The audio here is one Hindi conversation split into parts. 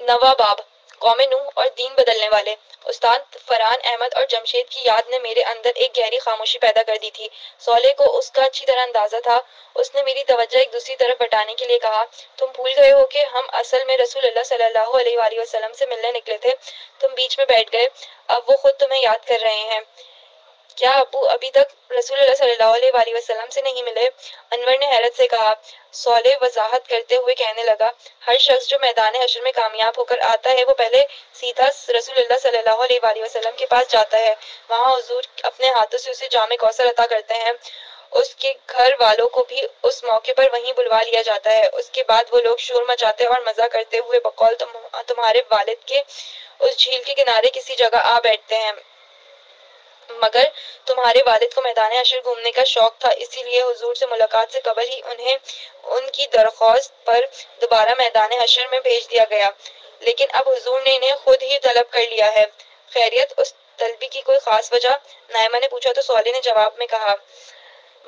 नवाबाब कौम और दीन बदलने वाले। उस्ताद फरहान अहमद और जमशेद की याद ने मेरे अंदर एक गहरी खामोशी पैदा कर दी थी। सोले को उसका अच्छी तरह अंदाज़ा था। उसने मेरी तवज्जो एक दूसरी तरफ़ बटाने के लिए कहा, तुम भूल गए हो कि हम असल में रसूल अल्लाह सल्लल्लाहु अलैहि वसल्लम से मिलने निकले थे। तुम बीच में बैठ गए। अब वो खुद तुम्हें याद कर रहे हैं। क्या अबू अभी तक रसूल से नहीं मिले? अनवर ने हैरत से कहा सोले वजाहत करते हुए कहने लगा हर शख्स जो मैदान हशर में कामयाब होकर आता है वो पहले सीधा रसूल सल्लल्लाहु वसल्लम के पास जाता है। वहाँ हजूर अपने हाथों से उसे जाम कौसर अता करते हैं। उसके घर वालों को भी उस मौके पर वहीं बुलवा लिया जाता है। उसके बाद वो लोग शोर मचाते और मज़ा करते हुए बकौल तुम, तुम्हारे वालिद के उस झील के किनारे किसी जगह आ बैठते हैं। मगर तुम्हारे वालिद को मैदान अशर घूमने का शौक था, इसीलिए हुजूर से मुलाकात से कबल ही उन्हें, उनकी दरख्वास्त पर दोबारा मैदान हशर में भेज दिया गया। लेकिन अब हुजूर ने इन्हें खुद ही तलब कर लिया है। खैरियत, उस तलबी की कोई खास वजह? नायमा ने पूछा तो सोले ने जवाब में कहा,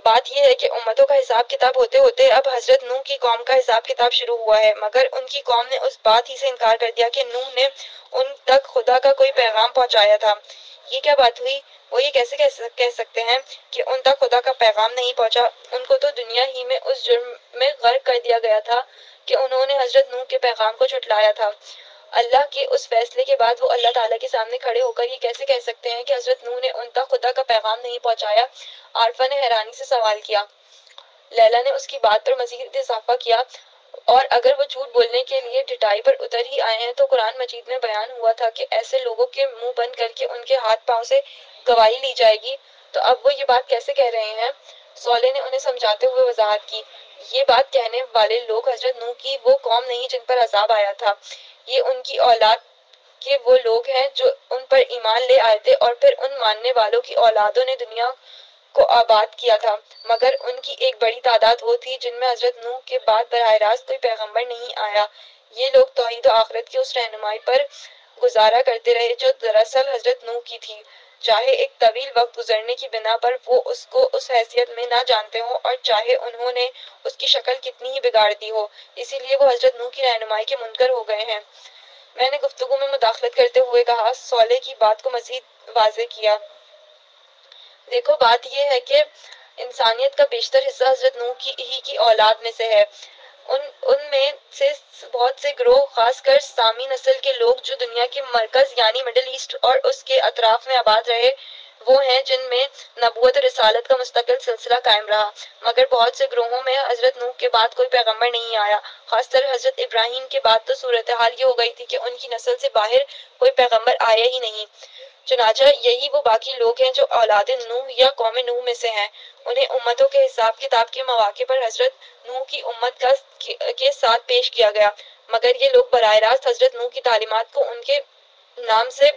बात यह है कि उम्मतों का हिसाब किताब होते होते अब हज़रत नूह की कौम का हिसाब किताब शुरू हुआ है, मगर उनकी कौम ने उस बात ही से इनकार कर दिया कि नूह ने उन तक खुदा का कोई पैगाम पहुँचाया था। ये क्या बात हुई? वो ये कैसे कह, कह सकते हैं कि उन तक खुदा का पैगाम नहीं पहुँचा। उनको तो दुनिया ही में उस जुर्म में गर्क कर दिया गया था कि उन्होंने हज़रत नूह के पैगाम को छुटलाया था। अल्लाह के उस फैसले के बाद वो अल्लाह ताला के सामने खड़े होकर ये कैसे कह सकते हैं कि हज़रत नूह ने उन तक खुदा का पैगाम नहीं पहुँचाया? आरफा ने हैरानी से सवाल किया। लैला ने उसकी बात पर मजीद इजाफा किया। और अगर वो झूठ बोलने के लिए डिटाई पर उतर ही आए हैं तो कुरान मजीद में बयान हुआ था कि ऐसे लोगों के मुँह बंद करके उनके हाथ पाँव से गवाही ली जाएगी। तो अब वो ये बात कैसे कह रहे हैं? सोले ने उन्हें समझाते हुए वजाहत की। ये बात कहने वाले लोग हज़रत नूह की वो कौम नहीं जिन पर अजाब आया था। ये उनकी औलाद के वो लोग हैं जो उन पर ईमान ले आए थे और फिर उन मानने वालों की औलादों ने दुनिया को आबाद किया था। मगर उनकी एक बड़ी तादाद वो थी जिनमें हज़रत नूह के बाद बरह रास्त कोई पैगंबर नहीं आया। ये लोग तोहहीद आखरत की उस रहनुमाई पर गुजारा करते रहे जो दरअसल हज़रत नूह की थी। चाहे एक तवील वक्त गुजरने की बिना, पर वो उसको उस हैसियत में ना जानते हो और चाहे उन्होंने उसकी शक्ल कितनी ही बिगाड़ दी हो। इसीलिए वो हज़रत नूह की रहनुमाई के मुनकर हो गए हैं। मैंने गुफ्तगु में मुदाखलत करते हुए कहा, सोले की बात को मजीद वाजे किया। देखो, बात यह है कि इंसानियत का बेशतर हिस्सा हज़रत नूह की ही की औलाद में से है। उन, उनमें से बहुत से ग्रोह, खासकर सामी नस्ल के लोग जो दुनिया के मरकज, यानी मिडिल ईस्ट और उसके अतराफ में आबाद रहे वो हैं जिनमें नबूत रिसालत का मुस्तकिल सिलसिला कायम रहा। मगर बहुत से ग्रोहों में हज़रत नूह के बाद कोई पैगंबर नहीं आया। खासतर हज़रत इब्राहिम के बाद तो सूरत हाल ये हो गई थी कि उनकी नस्ल से बाहर कोई पैगंबर आया ही नहीं। चुनाचा यही वो बाकी लोग हैं जो औलाद नूह या कौम नूह में से हैं। उन्हें उम्मतों के हिसाब किताब के मौके पर हज़रत नूह की उम्मत का के साथ पेश किया गया। मगर ये लोग बर रास्त हज़रत नूह की तालीमत को उनके नाम से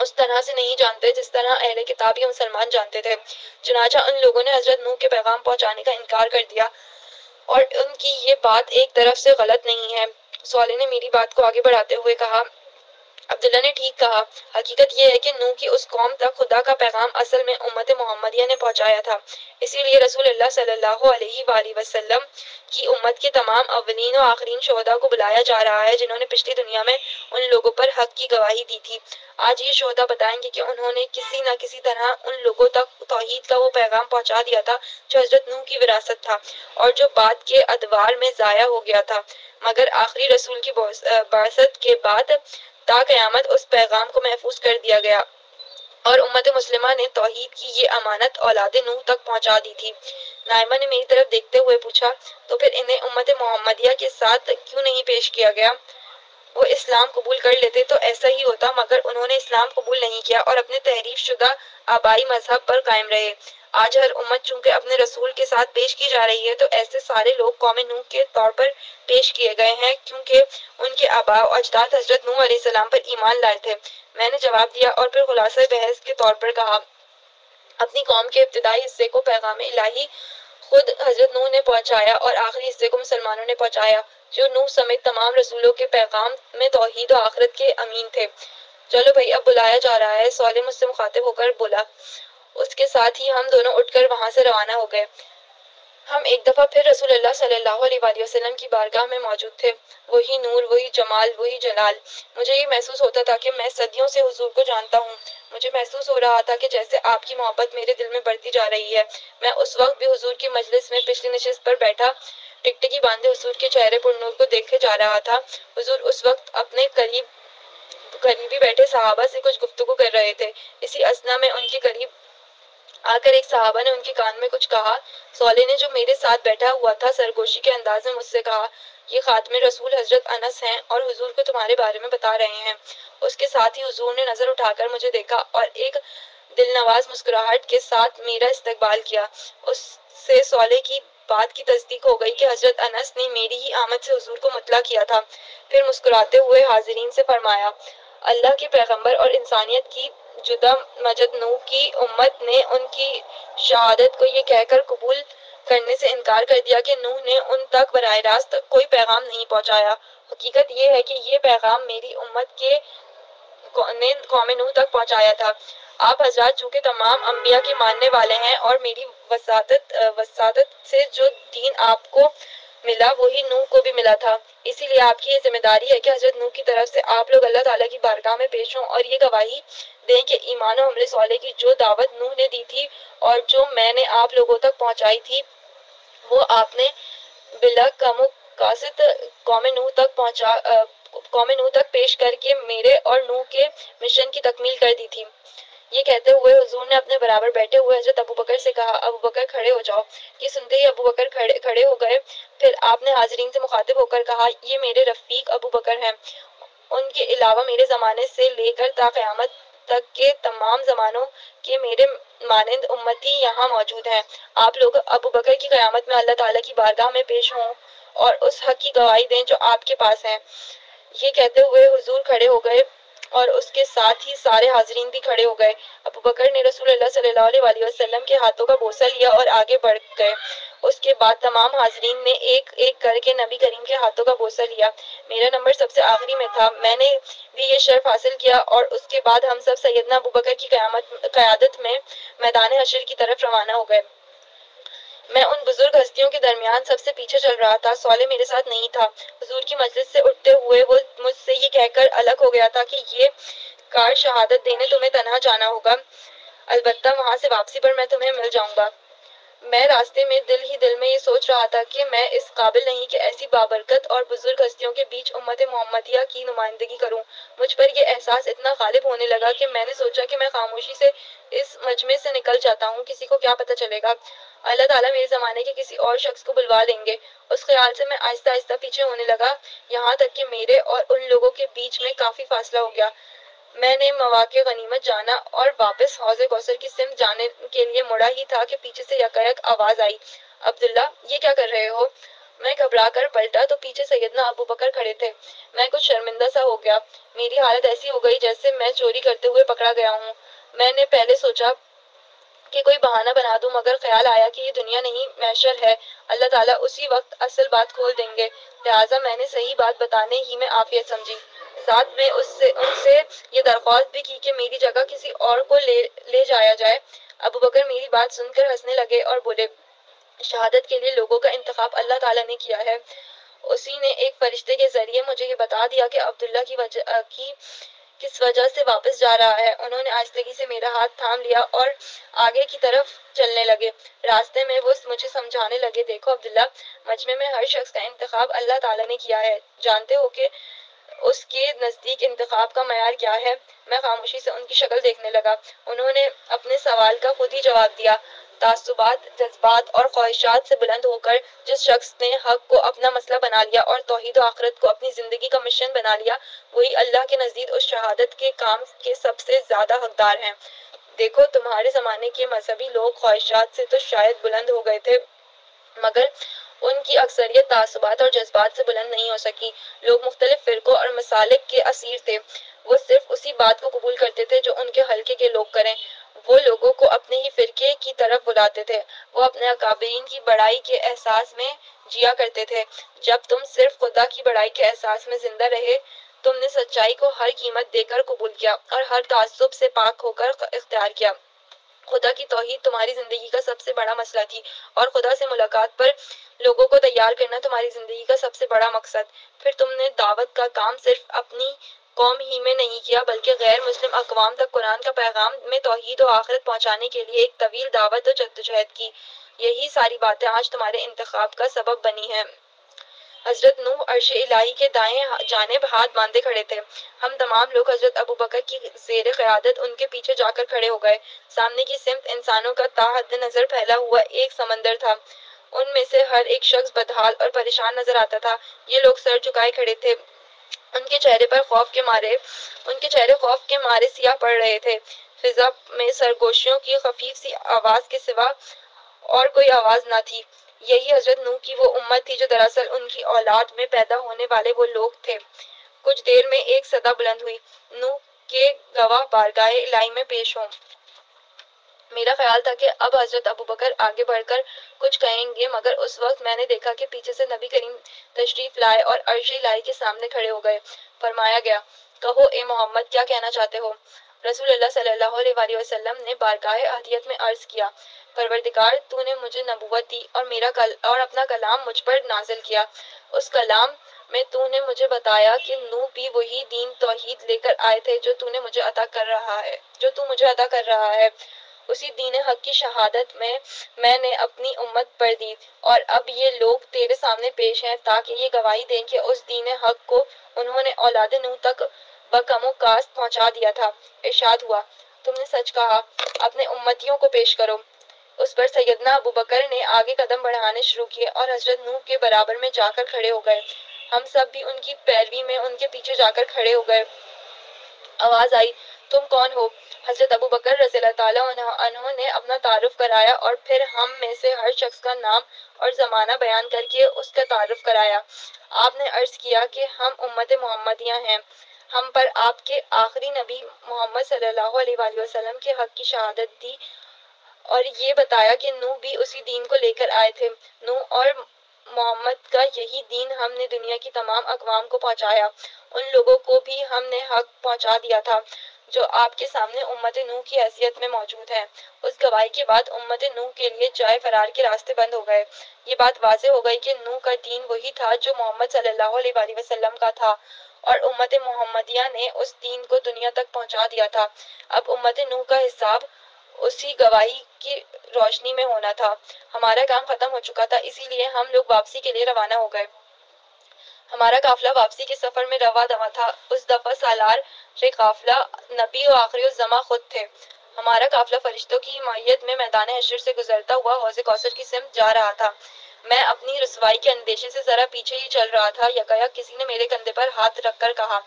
उस तरह से नहीं जानते जिस तरह अहले किताब या मुसलमान जानते थे। चुनाचा उन लोगों ने हज़रत नूह के पैगाम पहुँचाने का इनकार कर दिया। और उनकी ये बात एक तरफ़ से गलत नहीं है। सोले ने मेरी बात को आगे बढ़ाते हुए कहा अब्दुल्ला ने ठीक कहा। हकीकत यह है कि नू की उस कौम तक खुदा का पैगाम असल में उम्मत मोहम्मदिया ने पहुँचाया था। इसीलिए रसूल सल्लल्लाहु अलैहि वसल्लम की उम्मत के तमाम अवलीन और आखरीन शहदा को बुलाया जा रहा है, जिन्होंने पिछली दुनिया में उन लोगों पर हक की गवाही दी थी। आज ये शहदा बताएँगे कि उन्होंने किसी न किसी तरह उन लोगों तक तोहहीद का वो पैगाम पहुँचा दिया था, जो हज़रत नूह की विरासत था और जो बाद के अदवार में ज़ाया हो गया था। मगर आखिरी रसूल की बासत के बाद ताकयामत उस पैगाम को महफूज कर दिया गया। और उम्मत मुस्लिमा ने तोहीद की ये अमानत औलाद नूह तक पहुँचा दी थी। नायमा ने मेरी तरफ़ देखते हुए पूछा तो फिर इन्हें उम्मत मोहम्मदिया के साथ क्यों नहीं पेश किया गया? वो इस्लाम कबूल कर लेते तो ऐसा ही होता, मगर उन्होंने इस्लाम कबूल नहीं किया और अपने तहरीफ शुदा आबाई मज़हब पर कायम रहे। आज हर उम्मत चूँकि अपने रसूल के साथ पेश की जा रही है तो ऐसे सारे लोग कौम नूह के तौर पर पेश किए गए हैं क्योंकि उनके आबा अजदाद हज़रत नूह सलाम पर ईमान लाए थे। मैंने जवाब दिया और फिर खुलासा बहस के तौर पर कहा, अपनी कौम के इब्तदाई हिस्से को पैगाम इलाही खुद हज़रत नूह ने पहुँचाया और आखिरी हिस्से को मुसलमानों ने पहुँचाया, जो नूह समेत तमाम रसूलों के पैगाम में तोहीद और आखिरत के अमीन थे। चलो भाई, अब बुलाया जा रहा है। सोले मुझसे मुखातिब होकर बोला उसके साथ ही हम दोनों उठकर वहाँ से रवाना हो गए। हम एक दफ़ा फिर रसूलुल्लाह सल्लल्लाहु अलैहि वसल्लम की बारगाह में मौजूद थे। वही नूर, वही जमाल, वही जलाल। मुझे ये महसूस होता था कि मैं सदियों से हुजूर को जानता हूँ। मुझे महसूस हो रहा था कि जैसे आपकी मोहब्बत मेरे दिल में बढ़ती जा रही है। मैं उस वक्त भी हुजूर की मजलिस में पिछली नशस्त पर बैठा, टिकटिकी बांधे हुजूर के चेहरे पर नूर को देखे जा रहा था। हुजूर उस वक्त अपने करीब, करीबी बैठे सहाबा से कुछ गुफ्तगु कर रहे थे। इसी असना में उनके करीब आकर एक सहाबा ने उनके कान में कुछ कहा। सोले ने जो मेरे साथ बैठा हुआ था, सरगोशी के अंदाज में मुझसे कहा, ये खात्मे रसूल हज़रत अनस हैं और हुजूर को तुम्हारे बारे में बता रहे हैं। उसके साथ ही हुजूर ने नज़र उठाकर मुझे देखा और एक दिल नवाज़ मुस्कुराहट के साथ मेरा इस्तकबाल किया। उससे सोले की बात की तस्दीक हो गई कि हज़रत अनस ने मेरी ही आमद से हुजूर को मुतला किया था। फिर मुस्कुराते हुए हाजिरीन से फरमाया, अल्लाह के पैगंबर और इंसानियत की जुदा मजद नू की उम्मत ने उनकी शहादत को ये कहकर कबूल करने से इनकार कर दिया कि नूह ने उन तक बरह रास्त कोई पैगाम नहीं पहुँचाया। हकीकत यह है कि ये पैगाम मेरी उम्मत के ने कौम नूह तक पहुँचाया था। आप हजरात, चूँकि तमाम अम्बिया के मानने वाले हैं और मेरी वसादत वसादत से जो दीन आपको मिला वही नूह को भी मिला था। इसीलिए आपकी ये ज़िम्मेदारी है कि हज़रत नूह की तरफ़ से आप लोग अल्लाह ताला की बारगाह में पेश हों और ये गवाही दें कि ईमान हमले सौले की जो दावत नूह ने दी थी और जो मैंने आप लोगों तक पहुंचाई थी, वो आपने बिलक कासित कौम नूह तक पहुँचा कौम नूह तक पेश करके मेरे और नूह के मिशन की तकमील कर दी थी। ये कहते हुए हुजूर ने अपने बराबर बैठे हुए हज़रत अबू बकर से कहा, अबू बकर खड़े हो जाओ। ये सुनते ही अबू बकर खड़े खड़े हो गए। फिर आपने हाजरीन से मुखातिब होकर कहा, ये मेरे रफीक अबू बकर हैं। उनके अलावा मेरे ज़माने से लेकर ता क़यामत तक के तमाम ज़मानों के मेरे मानंद उम्मती यहाँ मौजूद हैं। आप लोग अबू बकर की क़यामत में अल्लाह ताला की बारगाह में पेश हों और उस हक की गवाही दें जो आपके पास है। ये कहते हुए हुजूर खड़े हो गए। और उसके साथ ही सारे हाजरीन भी खड़े हो गए। अबू बकर ने सल्लल्लाहु अलैहि वसल्लम के हाथों का बोसा लिया और आगे बढ़ गए। उसके बाद तमाम हाजरीन ने एक एक करके नबी करीम के हाथों का बोसा लिया। मेरा नंबर सबसे आखिरी में था। मैंने भी ये शर्फ हासिल किया और उसके बाद हम सब सैदना अबू बकर की क़यामत, क़यादत में मैदान हशर की तरफ़ रवाना हो गए। मैं उन बुज़ुर्ग हस्तियों के दरमियान सबसे पीछे चल रहा था। सोले मेरे साथ नहीं था। हजूर की मस्जिद से उठते हुए वो मुझसे ये कहकर अलग हो गया था कि ये कार शहादत देने तुम्हें तनहा जाना होगा। अलबत्ता वहाँ से वापसी पर मैं तुम्हें मिल जाऊँगा। मैं रास्ते में दिल ही दिल में ये सोच रहा था कि मैं इस काबिल नहीं कि ऐसी बाबरकत और बुज़ुर्ग हस्तियों के बीच उम्मत मोहम्मदिया की नुमाइंदगी करूँ। मुझ पर यह एहसास इतना गालिब होने लगा कि मैंने सोचा कि मैं खामोशी से इस मजमे से निकल जाता हूँ, किसी को क्या पता चलेगा। अल्लाह ताला मेरे ज़माने के किसी और शख्स को बुलवा लेंगे उस ख्याल से मैं आहिस्ता आहिस्ता पीछे होने लगा। यहाँ तक कि मेरे और उन लोगों के बीच में काफ़ी फासला हो गया। मैंने मौाक़े गनीमत जाना और वापस हौज कौसर की सिम जाने के लिए मुड़ा ही था कि पीछे से यकायक आवाज़ आई, अब्दुल्ला, ये क्या कर रहे हो? मैं घबरा कर पलटा तो पीछे सैदना अबू बकर खड़े थे। मैं कुछ शर्मिंदा सा हो गया। मेरी हालत ऐसी हो गई जैसे मैं चोरी करते हुए पकड़ा गया हूँ। मैंने पहले सोचा कि कोई बहाना बना दूँ, मगर ख्याल आया कि ये दुनिया नहीं, मैशर है। अल्लाह ताला उसी वक्त असल बात खोल देंगे। लिहाजा मैंने सही बात बताने ही में आफियत समझी। साथ में उससे, उनसे ये दरख्वास्त भी की कि मेरी जगह किसी और को ले ले जाया जाए। अबू बकर मेरी बात सुनकर हंसने लगे और बोले, शहादत के लिए लोगों का इंतखब अल्लाह ताला ने किया है। उसी ने एक फरिश्ते के ज़रिए मुझे ये बता दिया कि अब्दुल्ला की वजह की किस वजह से वापस जा रहा है। उन्होंने आहिस्तगी से मेरा हाथ थाम लिया और आगे की तरफ़ चलने लगे। रास्ते में वो मुझे समझाने लगे, देखो अब्दुल्ला, मजमे में हर शख्स का इंतखब अल्लाह ताला ने किया है। जानते हो कि उसके नज़दीक इंतखब का मैार क्या है? मैं खामोशी से उनकी शक्ल देखने लगा। उन्होंने अपने सवाल का खुद ही जवाब दिया। तासुबात, जज्बात और ख्वाहिशात से बुलंद होकर जिस शख्स ने हक को अपना मसला बना लिया और तोहहीद आखरत को अपनी ज़िंदगी का मिशन बना लिया, वही अल्लाह के नज़दीक उस शहादत के काम के सबसे ज़्यादा हकदार हैं। देखो, तुम्हारे ज़माने के मजहबी लोग ख्वाहिशात से तो शायद बुलंद हो गए थे, मगर उनकी अक्सरियत तासुबात और जज्बात से बुलंद नहीं हो सकी। लोग मुख्तलिफ़ फ़िरकों और मसालिक के असीर थे। वो सिर्फ़ उसी बात को कबूल करते थे जो उनके हल्के के लोग करें। वो लोगों को अपने ही फिरके की तरफ़ बुलाते थे। वो अपने अकाबरीन की बड़ाई के एहसास में जिया करते थे। जब तुम सिर्फ़ खुदा की बड़ाई के एहसास में ज़िंदा रहे, तुमने सच्चाई को हर कीमत देकर कबूल किया और हर तासुब से पाक होकर इख्तियार किया। खुदा की तोहीद तुम्हारी ज़िंदगी का सबसे बड़ा मसला थी और खुदा से मुलाकात पर लोगों को तैयार करना तुम्हारी ज़िंदगी का सबसे बड़ा मकसद। फिर तुमने दावत का काम सिर्फ़ अपनी कौम ही में नहीं किया, बल्कि गैर मुस्लिम अकवाम तक कुरान का पैगाम में तोहहीद और आखिरत पहुँचाने के लिए एक तवील दावत और जद्दोजहद की। यही सारी बातें आज तुम्हारे इंतखाब का सबब बनी है। हज़रत नू अर्श इलाही के दाएँ जानब हाथ बांधे खड़े थे। हम तमाम लोग हज़रत अबू बकर की जेर क़्यादत उनके पीछे जाकर खड़े हो गए। सामने की सिमत इंसानों का ताहद नज़र फैला हुआ एक समंदर था। उनमें से हर एक शख्स बदहाल और परेशान नज़र आता था। ये लोग सर झुकाए खड़े थे। उनके चेहरे पर खौफ के मारे, उनके चेहरे खौफ के मारे सिया पड़ रहे थे। फिजा में सरगोशियों की खफीफ सी आवाज़ के सिवा और कोई आवाज़ ना थी। यही हज़रत नू की वो उम्मत थी जो दरअसल उनकी औलाद में पैदा होने वाले वो लोग थे। कुछ देर में एक सदा बुलंद हुई। नू के गवाह बारगाह इलाई में पेश हों। मेरा ख्याल था कि अब हज़रत अबू बकर आगे बढ़कर कुछ कहेंगे, मगर उस वक्त मैंने देखा कि पीछे से नबी करीम तशरीफ़ लाए और अर्शी लाई के सामने खड़े हो गए। फरमाया गया, कहो, ए मोहम्मद, क्या कहना चाहते हो? रसूल सल्लल्लाहु अलैहि वसल्लम ने बारगाह अहदियत में अर्ज़ किया। परवरदिगार, तूने मुझे नबूवत दी और मेरा कल, और अपना कलाम मुझ पर नाजिल किया। उस कलाम में तूने मुझे बताया कि नू भी वही दीन तोहीद लेकर आए थे जो तूने मुझे अता कर रहा है, जो तू मुझे अता कर रहा है। उसी दीन हक की शहादत में मैंने अपनी उम्मत पर दी और अब ये लोग तेरे सामने पेश हैं ताकि ये गवाही दें कि उस दीन हक को उन्होंने औलाद नू तक बकमो कास्त पहुँचा दिया था। इरशाद हुआ, तुमने सच कहा, अपने उम्मतियों को पेश करो। उस पर सैदना अबू बकर ने आगे कदम बढ़ाने शुरू किए और हज़रत नूह के बराबर में जाकर खड़े हो गए। हम सब भी उनकी पैरवी में उनके पीछे जाकर खड़े हो गए। आवाज़ आई, तुम कौन हो? हज़रत अबू बकर रजील्ला ने अपना तारुफ कराया और फिर हम में से हर शख्स का नाम और जमाना बयान करके उसका तारुफ कराया। आपने अर्ज़ किया कि हम उम्मत मोहम्मदिया हैं। हम पर आपके आखिरी नबी मोहम्मद सल्लल्लाहु अलैहि वसल्लम के हक की शहादत दी और ये बताया कि नू भी उसी दीन को लेकर आए थे। नू और मोहम्मद का यही दीन हमने दुनिया की तमाम अकवाम को पहुँचाया। उन लोगों को भी हमने हक पहुँचा दिया था, जो आपके सामने उम्मत नू की हैसियत में मौजूद है। उस गवाही के बाद उम्मत नू के लिए जाय फरार के रास्ते बंद हो गए। ये बात वाजे हो गई कि नू का दीन वही था जो मोहम्मद सल्लल्लाहु अलैहि वसल्लम का था, और उम्मत मोहम्मदिया ने उस दीन को दुनिया तक पहुँचा दिया था। अब उम्मत नू का हिसाब उसी गवाही की रोशनी में होना था। हमारा काम खत्म हो चुका था, इसीलिए हम लोग वापसी के लिए रवाना हो गए। हमारा काफिला वापसी के सफ़र में रवा दवा था। उस दफ़ा सालार काफिला नबी और आखिरी जमा खुद थे। हमारा काफिला फरिश्तों की हिमायत में मैदान हशर से गुजरता हुआ हौज कौसर की सिम जा रहा था। मैं अपनी रसवाई के अंदेशे से जरा पीछे ही चल रहा था यकायक किसी ने मेरे कंधे पर हाथ रखकर कहा,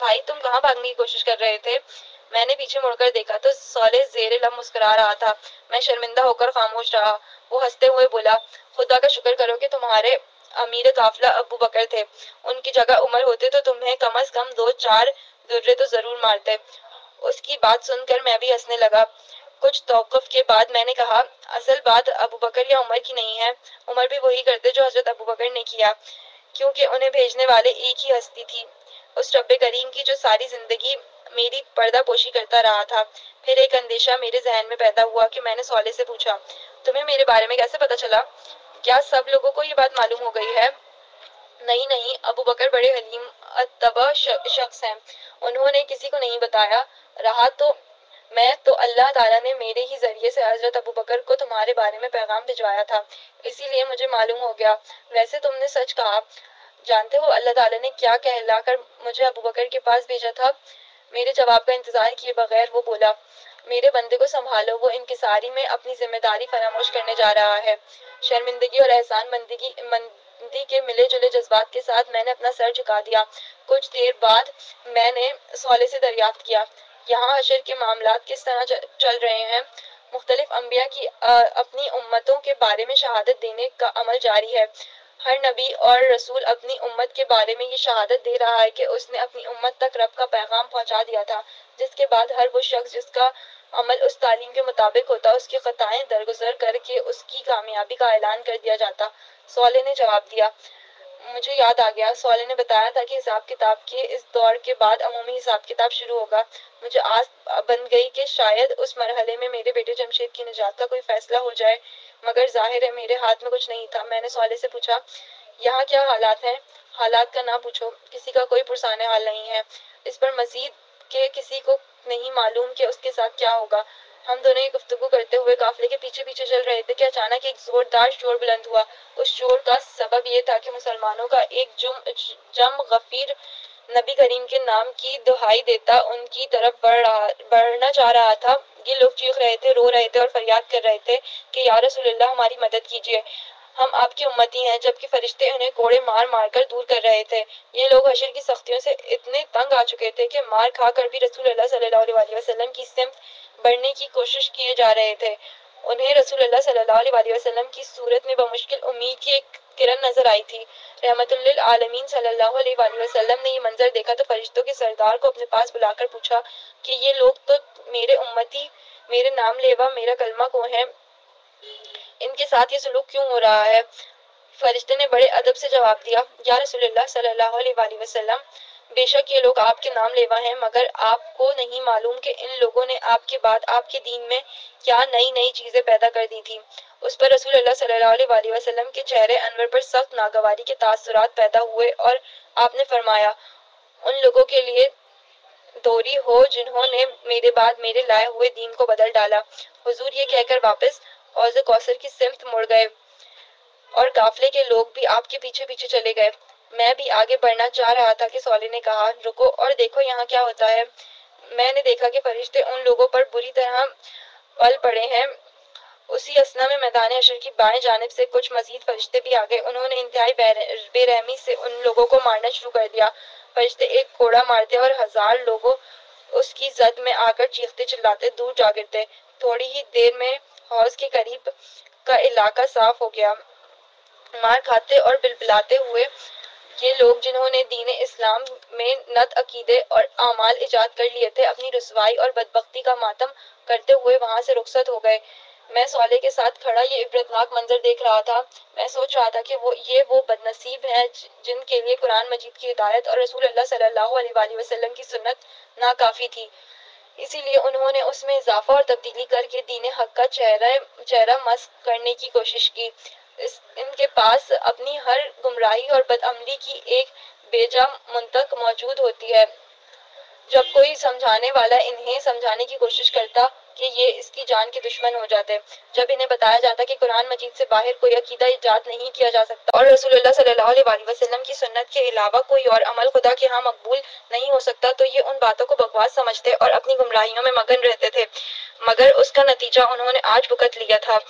भाई, तुम कहाँ भागने की कोशिश कर रहे थे? मैंने पीछे मुड़कर देखा तो सोले जेर लब मुस्कुरा रहा था। मैं शर्मिंदा होकर खामोश रहा। वो हँसते हुए बोला, खुदा का शुक्र करो कि तुम्हारे अमीर काफिला अबू बकर थे। उनकी जगह उम्र होते तो तुम्हें कम अज कम दो चार दुर्रे तो ज़रूर मारते। उसकी बात सुनकर मैं भी हंसने लगा। कुछ तौकफ के बाद मैंने कहा, असल बात अबू बकर या उमर की नहीं है। उमर भी वही करते जो हज़रत अबू बकर ने किया, क्योंकि उन्हें भेजने वाले एक ही हस्ती थी। उस रब करीम की जो सारी ज़िंदगी मेरी पर्दापोशी करता रहा था। फिर एक अंदेशा मेरे जहन में पैदा हुआ कि मैंने सोले से पूछा, तुम्हें मेरे बारे में कैसे पता चला? क्या सब लोगों को ये बात मालूम हो गई है? नहीं नहीं, अबू बकर बड़े हलीम तबा शख्स हैं। उन्होंने किसी को नहीं बताया। रहा तो मैं तो अल्लाह ताला ने मेरे ही ज़रिए से हज़रत अबू बकर को तुम्हारे बारे में पैगाम भिजवाया था। इसीलिए मुझे मालूम हो गया। वैसे तुमने सच कहा। जानते हो अल्लाह ताला ने क्या कहलाकर मुझे अबू बकर के पास भेजा था? मेरे जवाब का इंतज़ार किए बगैर वो बोला, मेरे बंदे को संभालो, वो इनकिसारी में अपनी ज़िम्मेदारी फरामोश करने जा रहा है। शर्मिंदगी और एहसान मंदगी मंदी के मिले जुले जज्बात के साथ मैंने अपना सर झुका दिया। कुछ देर बाद मैंने सोले से दरियाफ्त किया। यहाँ अशर के मामला किस तरह चल रहे हैं? मुख्तलिफ़ अम्बिया की अपनी उम्मतों के बारे में शहादत देने का अमल जारी है। हर नबी और रसूल अपनी उम्मत के बारे में ये शहादत दे रहा है कि उसने अपनी उम्मत तक रब का पैगाम पहुँचा दिया था, जिसके बाद हर वो शख्स जिसका अमल उस तालीम के मुताबिक होता, उसकी खताएँ दरगुजर करके उसकी कामयाबी का ऐलान कर दिया जाता। सोले ने जवाब दिया मुझे याद आ गया। सोले ने बताया था कि हिसाब किताब के इस दौर के बाद अमूमी हिसाब किताब शुरू होगा। मुझे आस बन गई कि शायद उस मरहले में मेरे बेटे जमशेद की निजात का कोई फैसला हो जाए, मगर ज़ाहिर है मेरे हाथ में कुछ नहीं था। मैंने सोले से पूछा, यहाँ क्या हालात हैं? हालात का ना पूछो। किसी का कोई पुरसाने हाल नहीं है। इस पर मजीद के किसी को नहीं मालूम कि उसके साथ क्या होगा। हम दोनों ये गुफ्तगु करते हुए काफिले के पीछे पीछे चल रहे थे कि अचानक एक जोरदार शोर बुलंद हुआ। उस शोर का सबब ये था कि मुसलमानों का एक जुम, जम गफीर नबी करीम के नाम की दुहाई देता उनकी तरफ़ बढ़ रहा, बढ़ना चाह रहा था। ये लोग चीख रहे थे, रो रहे थे और फरियाद कर रहे थे कि, या रसूलुल्लाह, हमारी मदद कीजिए। हम आपकी उम्मती हैं। जबकि फरिश्ते उन्हें कोड़े मार मार कर दूर कर रहे थे। ये लोग हशर की सख्तियों से इतने तंग आ चुके थे कि मार खा कर भी रसूल सल्लल्लाहु अलैहि वसल्लम की सिमत बढ़ने की कोशिश किए जा रहे थे। उन्हें रसूल सल्लल्लाहु अलैहि वसल्लम की सूरत में बमुश्किल उम्मीद की एक किरण नज़र आई थी। रहमतुल्लिल आलमीन सल्लल्लाहु अलैहि वसल्लम ने ये मंजर देखा तो फरिश्तों के सरदार को अपने पास बुलाकर पूछा कि ये लोग तो मेरे उम्मती, मेरे नाम लेवा मेरा कलमा को है? इनके साथ ये सलूक क्यों हो रहा है? फरिश्ते ने बड़े अदब से जवाब दिया, या रसूलुल्लाह सल्लल्लाहु अलैहि वसल्लम बेशक ये लोग आपके नाम लेवा हैं, मगर आपको नहीं मालूम कि इन लोगों ने आपके बाद आपके दीन में क्या नई नई चीज़ें पैदा कर दी थी। उस पर रसूलुल्लाह सल्लल्लाहु अलैहि वसल्लम के चेहरे अनवर पर सख्त नागवारी के तासुरात पैदा हुए और आपने फरमाया, उन लोगों के लिए दोरी हो जिन्होंने मेरे बाद मेरे लाए हुए दीन को बदल डाला। हुजूर ये कहकर वापस औज कौसर की सिमत मुड़ गए और काफले के लोग भी आपके पीछे पीछे चले गए। मैं भी आगे बढ़ना चाह रहा था कि सोले ने कहा, रुको और देखो यहाँ क्या होता है। मैंने देखा कि फरिश्ते उन लोगों पर बुरी तरह पल पड़े हैं। उसी असना में मैदान अशर की बाएँ जानब से कुछ मजीद फरिश्ते भी आ गए। उन्होंने इंतहाई बेरहमी से उन लोगों को मारना शुरू कर दिया। फरिश्ते एक कोड़ा मारते और हज़ार लोगों उसकी जद में आकर चीखते चिल्लाते दूर जा गिरते। थोड़ी ही देर में हौज के करीब का इलाका साफ़ हो गया। मार खाते और बिलबिलाते हुए ये लोग जिन्होंने दीन इस्लाम में नत अकीदे और अमाल इजाद कर लिए थे, अपनी रसवाई और बदबख्ती का मातम करते हुए वहाँ से रुखसत हो गए। मैं सोले के साथ खड़ा ये इबरतनाक मंजर देख रहा था। मैं सोच रहा था कि वो, ये वो बदनसीब है जिनके लिए कुरान मजीद की हिदायत और रसूल अल्लाह सल्लल्लाहु अलैहि वसल्लम की सुन्नत नाकाफी थी। इसीलिए उन्होंने उसमें इजाफा और तब्दीली करके दीन हक का चेहरा चेहरा मस्क करने की कोशिश की। इस, इनके पास अपनी हर गुमराही और बदअमली की एक बेजा मुंतक मौजूद होती है। जब कोई समझाने वाला इन्हें समझाने की कोशिश करता कि ये इसकी जान के दुश्मन हो जाते, जब इन्हें बताया जाता कि कुरान मजीद से बाहर कोई अकीदा ईजाद नहीं किया जा सकता और रसूलुल्लाह सल्लल्लाहु अलैहि वसल्लम की सुन्नत के अलावा कोई और अमल खुदा के यहाँ मकबूल नहीं हो सकता तो ये उन बातों को बकवास समझते और अपनी गुमराहियों में मगन रहते थे। मगर उसका नतीजा उन्होंने आज भुगत लिया था।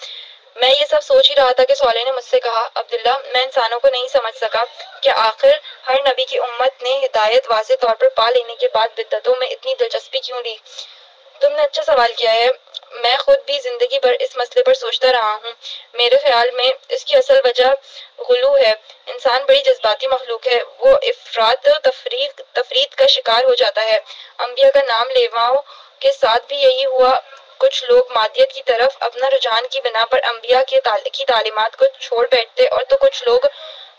मैं ये सब सोच ही रहा था कि सोले ने मुझसे कहा, अब्दुल्ला, मैं इंसानों को नहीं समझ सका कि आखिर हर नबी की उम्मत ने हिदायत वाज तौर पर पा लेने के बाद बिद्दतों में इतनी दिलचस्पी क्यों ली? तुमने अच्छा सवाल किया है। मैं खुद भी ज़िंदगी भर इस मसले पर सोचता रहा हूँ। मेरे ख्याल में इसकी असल वजह गुलू है। इंसान बड़ी जज्बाती मखलूक है। वो अफरात तफरीक, तफरीत का शिकार हो जाता है। अम्बिया का नाम लेवाओं के साथ भी यही हुआ। कुछ लोग मादियत की तरफ़ अपना रुझान की बिना पर अम्बिया के की तालीमत को छोड़ बैठते और तो कुछ लोग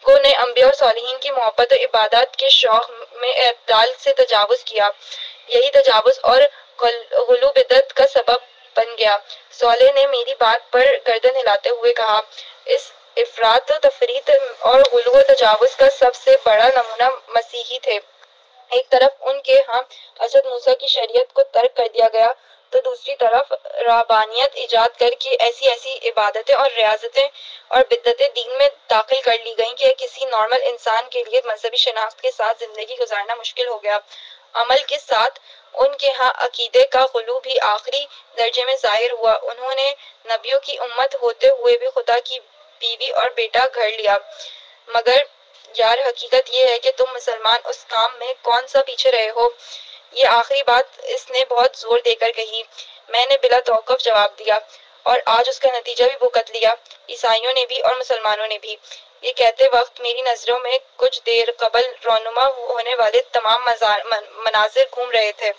को ने अम्बिया और सालिहीन की मोहब्बत और इबादत के शौक में अब्दाल से तजावुज किया। यही तजावुज और गुलू का सबब बन गया। सोले ने मेरी बात पर गर्दन हिलाते हुए कहा, इस इफरात, तफरीत और गुलू तजावुज का सबसे बड़ा नमूना मसीही थे। एक तरफ़ उनके यहाँ असद मूसा की शरीयत को तर्क कर दिया गया तो दूसरी तरफ़, राबानियत ईजाद करके ऐसी ऐसी इबादतें और रियाजतें और बिद्दतें दीन में दाखिल कर ली गई कि किसी नॉर्मल इंसान के लिए मजहबी शनाख्त के साथ ज़िंदगी गुजारना मुश्किल हो गया। अमल के साथ उनके यहाँ अकीदे का गुलू भी आखिरी दर्जे में ज़ाहिर हुआ। उन्होंने नबियों की उम्मत होते हुए भी खुदा की बीवी और बेटा घर लिया। मगर यार हकीकत यह है कि तुम मुसलमान उस काम में कौन सा पीछे रहे हो? ये आखिरी बात इसने बहुत ज़ोर देकर कही। मैंने बिला तोकफ जवाब दिया और आज उसका नतीजा भी भुगत लिया। ईसाइयों ने भी और मुसलमानों ने भी। ये कहते वक्त मेरी नज़रों में कुछ देर कबल रोनुमा होने वाले तमाम मनाजिर घूम रहे थे।